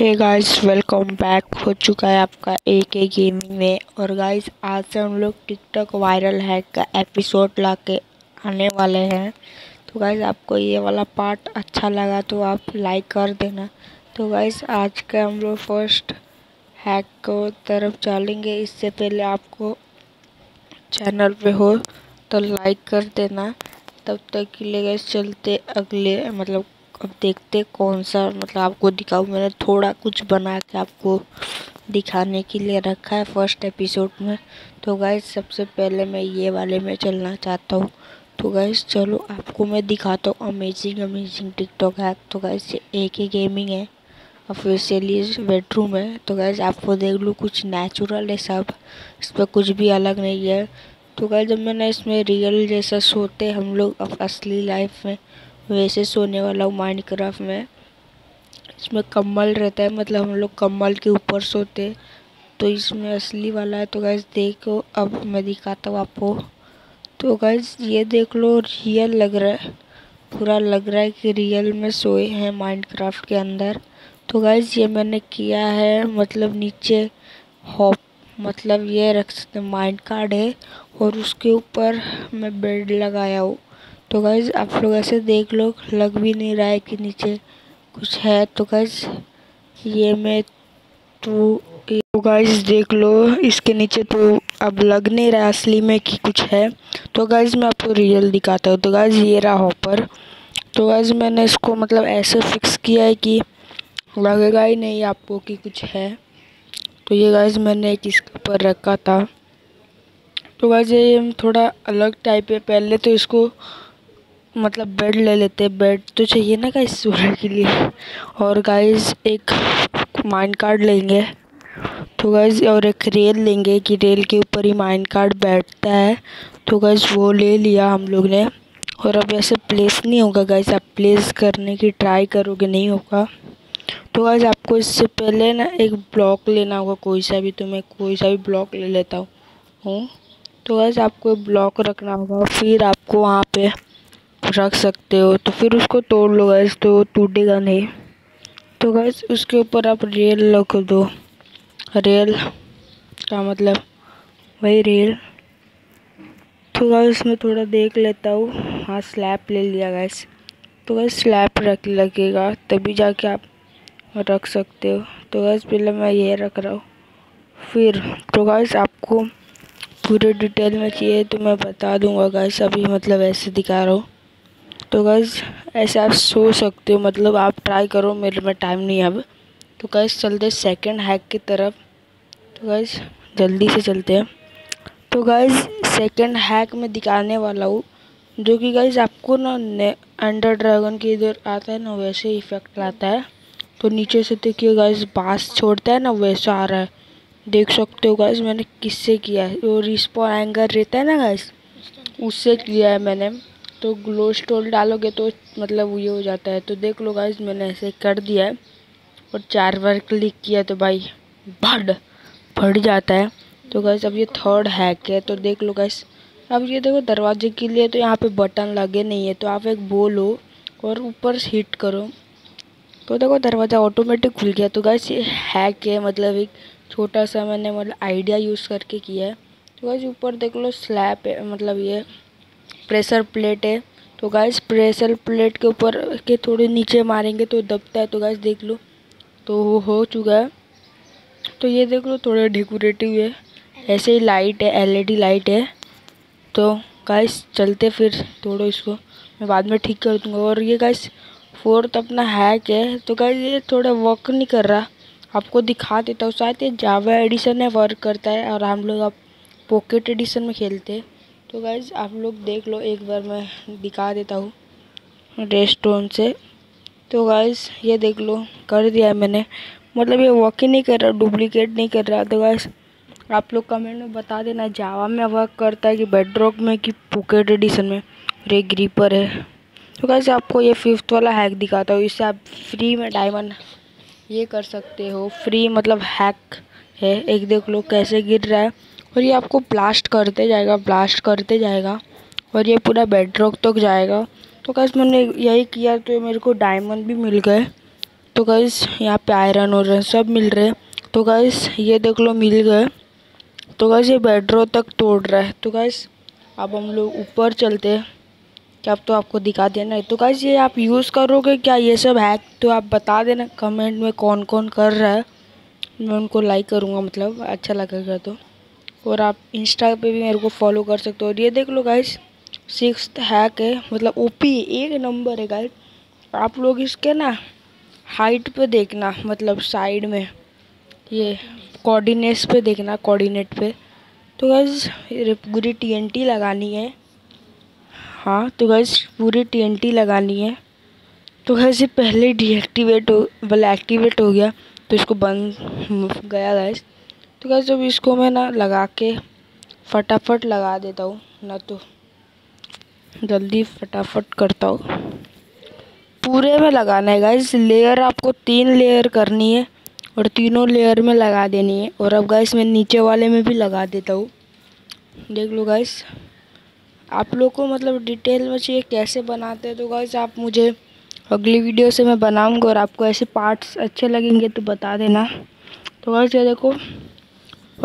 Hey guys welcome back हो चुका है आपका ए के गेमिंग में। और गाइस आज से हम लोग टिकटॉक वायरल हैक का एपिसोड ला के आने वाले हैं। तो गाइस आपको ये वाला पार्ट अच्छा लगा तो आप लाइक कर देना। तो गाइस आज का हम लोग फ़र्स्ट हैक को तरफ़ चलेंगे। इससे पहले आपको चैनल पे हो तो लाइक कर देना। तब तक के लिए गाइस चलते अगले मतलब अब देखते कौन सा मतलब आपको दिखाऊँ, मैंने थोड़ा कुछ बना के आपको दिखाने के लिए रखा है फ़र्स्ट एपिसोड में। तो गाइस सबसे पहले मैं ये वाले में चलना चाहता हूँ। तो गाइस चलो आपको मैं दिखाता हूँ अमेजिंग अमेजिंग टिकटॉक है तो गाइस एक ही गेमिंग है ऑफिशियली बेडरूम है। तो गैस आपको देख लो, कुछ नेचुरल है सब, इस पर कुछ भी अलग नहीं है। तो गैस जब मैंने इसमें रियल जैसा सोते हम लोग असली लाइफ में वैसे सोने वाला हूँ माइनक्राफ्ट में। इसमें कम्बल रहता है मतलब हम लोग कम्बल के ऊपर सोते। तो इसमें असली वाला है तो गैस देखो, अब मैं दिखाता हूँ आपको। तो गैस ये देख लो रियल लग रहा है। पूरा लग रहा है कि रियल में सोए हैं माइनक्राफ्ट के अंदर। तो गैस ये मैंने किया है मतलब नीचे हॉप मतलब ये रख सकते माइंड कार्ड है। और उसके ऊपर मैं बेड लगाया हूँ। तो गाइज़ आप लोग ऐसे देख लो, लग भी नहीं रहा है कि नीचे कुछ है। तो गाइज़ ये मैं तो तो गाइज़ देख लो, इसके नीचे तो अब लग नहीं रहा असली में कि कुछ है। तो गाइज़ मैं आपको रियल दिखाता हूँ। तो गाइज़ ये रहा हॉपर तो गाइज़ मैंने इसको मतलब ऐसे फिक्स किया है कि लगेगा ही नहीं आपको कि कुछ है। तो ये गाइज़ मैंने एक इसके ऊपर रखा था। तो गाइज़ ये थोड़ा अलग टाइप है। पहले तो इसको मतलब बेड ले लेते बेड तो चाहिए ना गाइस सोने के लिए। और गाइस एक माइंड कार्ड लेंगे। तो गाइस और एक रेल लेंगे कि रेल के ऊपर ही माइंड कार्ड बैठता है। तो गाइस वो ले लिया हम लोग ने। और अब ऐसे प्लेस नहीं होगा गाइस आप प्लेस करने की ट्राई करोगे नहीं होगा। तो गाइस आपको इससे पहले ना एक ब्लॉक लेना होगा, कोई सा भी तो मैं कोई सा भी ब्लॉक ले लेता हूँ। तो गाइस आपको ब्लॉक रखना होगा, फिर आपको वहाँ पे रख सकते हो तो फिर उसको तोड़ लो गैस तो टूटेगा नहीं। तो गैस उसके ऊपर आप रेल रख दो। रेल का मतलब? वही रेल तो गैस मैं थोड़ा देख लेता हूँ। हाँ स्लैब ले लिया गैस तो गैस स्लैब रख लगेगा, तभी जाके आप रख सकते हो। तो गैस पहले मैं ये रख रहा हूँ। फिर तो गैस आपको पूरे डिटेल में चाहिए तो मैं बता दूँगा गैस अभी मतलब ऐसे दिखा रहा हूँ। तो गैस ऐसे आप सो सकते हो मतलब आप ट्राई करो, मेरे में टाइम नहीं है अब। तो गैस चलते सेकंड हैक की तरफ़। तो गैस जल्दी से चलते हैं। तो गैस सेकंड हैक में दिखाने वाला हूँ, जो कि गैस आपको ना अंडर ड्रैगन के इधर आता है ना, वैसे इफ़ेक्ट लाता है। तो नीचे से देखिए गैस बास छोड़ता है ना, वैसा आ रहा है। देख सकते हो गैस मैंने किससे किया है? वो रिस्पॉन एंगर रहता है ना गैस उससे किया है मैंने। तो ग्लो स्टोल डालोगे तो मतलब ये हो जाता है। तो देख लो गाइज़ मैंने ऐसे कर दिया है और चार बार क्लिक किया तो भाई बढ़ बढ़ जाता है। तो गैस अब ये थर्ड हैक है। तो देख लो गैस अब ये देखो दरवाजे के लिए तो यहाँ पे बटन लगे नहीं है। तो आप एक बोलो और ऊपर से हिट करो। तो देखो दरवाज़ा ऑटोमेटिक खुल गया। तो गैस ये हैक है मतलब एक छोटा सा मैंने मतलब आइडिया यूज़ करके किया है। तो गैस ऊपर देख लो स्लैब है मतलब ये प्रेशर प्लेट है। तो गाइस प्रेशर प्लेट के ऊपर के थोड़े नीचे मारेंगे तो दबता है। तो गाइस देख लो। तो वो हो चुका है। तो ये देख लो, थोड़े डेकोरेटिव है। ऐसे ही लाइट है एलईडी लाइट है। तो गाइस चलते फिर थोड़ा इसको। मैं बाद में ठीक कर दूँगा। और ये गाइस फोर्थ अपना हैक है। तो गाइस ये थोड़ा वर्क नहीं कर रहा। आपको दिखा देता हूँ। शायद ये जावा एडिशन है वर्क करता है। और हम लोग अब पॉकेट एडिशन में खेलते हैं। तो गाइज़ आप लोग देख लो, एक बार मैं दिखा देता हूँ रेस्टोन से। तो गाइज़ ये देख लो, कर दिया है मैंने। मतलब ये वर्क ही नहीं कर रहा डुप्लीकेट नहीं कर रहा। तो गाइज़ आप लोग कमेंट में बता देना जावा में वर्क करता है कि बेडरॉक में कि पुकेट एडिशन में? रे ग्रीपर है। तो गाइज़ आपको ये फिफ्थ वाला हैक दिखाता हूँ। इससे आप फ्री में डायमंड ये कर सकते हो। फ्री मतलब हैक है। एक देख लो, कैसे गिर रहा है। और ये आपको ब्लास्ट करते जाएगा ब्लास्ट करते जाएगा और ये पूरा बेड रॉक तक जाएगा। तो कैसे मैंने यही किया तो मेरे को डायमंड भी मिल गए। तो गाइस यहाँ पे आयरन और सब मिल रहे। तो गाइस ये देख लो मिल गए। तो गाइस ये बेड्रो तक तोड़ रहा है। तो गाइस अब हम लोग ऊपर चलते हैं। क्या अब तो आपको दिखा देना है तो गाइस ये आप यूज़ करोगे क्या? ये सब हैक तो आप बता देना। कमेंट में कौन कौन कर रहा है। मैं उनको लाइक करूँगा मतलब अच्छा लगेगा तो। और आप इंस्टा पे भी मेरे को फॉलो कर सकते हो। और ये देख लो गाइस सिक्स हैक है मतलब ओपी एक नंबर है गाइस आप लोग इसके ना हाइट पे देखना मतलब साइड में। ये कोऑर्डिनेट्स पे देखना कोऑर्डिनेट पे। तो गैस पूरी टीएनटी लगानी है। हाँ तो गैस पूरी टीएनटी लगानी है। तो गैस ये पहले डीएक्टिवेट हो मतलब एक्टिवेट हो गया तो इसको बंद गया गैस तो गैस जब इसको मैं ना लगा के फटाफट लगा देता हूँ, ना तो जल्दी फटाफट करता हूँ। पूरे में लगाना है गाइस लेयर आपको तीन लेयर करनी है और तीनों लेयर में लगा देनी है। और अब गाइस मैं नीचे वाले में भी लगा देता हूँ। देख लो गाइस आप लोग को मतलब डिटेल में चाहिए कैसे बनाते हैं तो गाइस आप मुझे अगली वीडियो से मैं बनाऊँगा और आपको ऐसे पार्ट्स अच्छे लगेंगे तो बता देना। तो गाइस ये देखो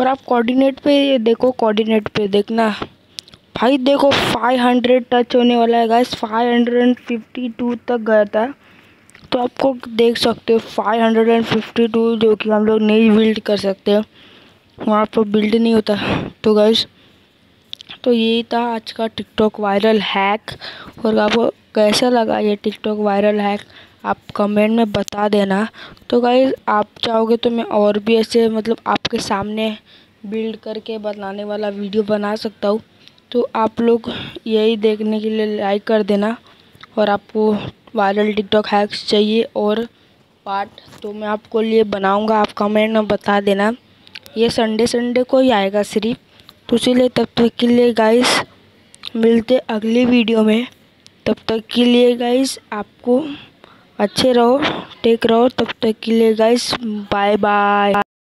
और आप कोऑर्डिनेट पे देखो कोऑर्डिनेट पे देखना। भाई देखो 500 टच होने वाला है गाइस 552 तक गया था। तो आपको देख सकते हो 552 जो कि हम लोग नहीं बिल्ड कर सकते। वहाँ पर बिल्ड नहीं होता। तो गाइस तो ये था आज का टिकटॉक वायरल हैक और आपको कैसा लगा ये टिकटॉक वायरल हैक आप कमेंट में बता देना। तो गाइज़ आप चाहोगे तो मैं और भी ऐसे मतलब आपके सामने बिल्ड करके बनाने वाला वीडियो बना सकता हूँ। तो आप लोग यही देखने के लिए लाइक कर देना। और आपको वायरल टिकटॉक हैक्स चाहिए और पार्ट तो मैं आपको लिए बनाऊँगा। आप कमेंट में बता देना। ये संडे संडे को ही आएगा सिर्फ़। तो इसीलिए तब तक के लिए गाइस मिलते अगली वीडियो में। तब तक के लिए गाइस आपको अच्छे रहो टेक रहो तब तक के लिए गाइस बाय बाय